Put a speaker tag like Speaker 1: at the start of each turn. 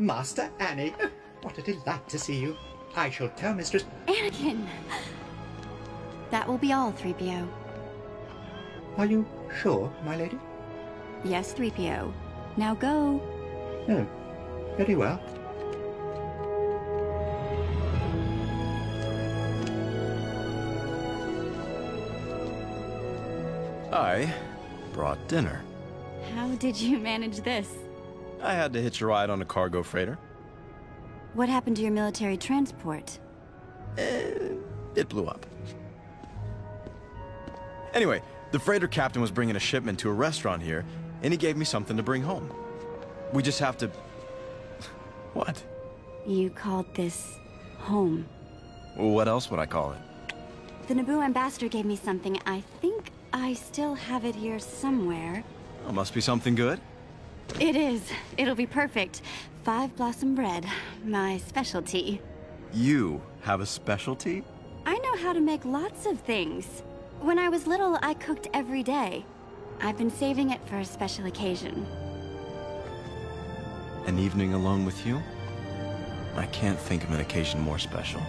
Speaker 1: Master Ani. What a delight to see you. I shall tell Mistress...
Speaker 2: Anakin! That will be all, 3PO.
Speaker 1: Are you sure, my lady?
Speaker 2: Yes, 3PO. Now go.
Speaker 1: Oh, very well.
Speaker 3: I brought dinner.
Speaker 2: How did you manage this?
Speaker 3: I had to hitch a ride on a cargo freighter.
Speaker 2: What happened to your military transport?
Speaker 3: Eh, it blew up. Anyway, the freighter captain was bringing a shipment to a restaurant here, and he gave me something to bring home. We just have to... What?
Speaker 2: You called this home.
Speaker 3: What else would I call it?
Speaker 2: The Naboo ambassador gave me something. I think I still have it here somewhere.
Speaker 3: Oh, must be something good.
Speaker 2: It is. It'll be perfect. Five blossom bread. My specialty.
Speaker 3: You have a specialty?
Speaker 2: I know how to make lots of things. When I was little, I cooked every day. I've been saving it for a special occasion.
Speaker 3: An evening alone with you? I can't think of an occasion more special.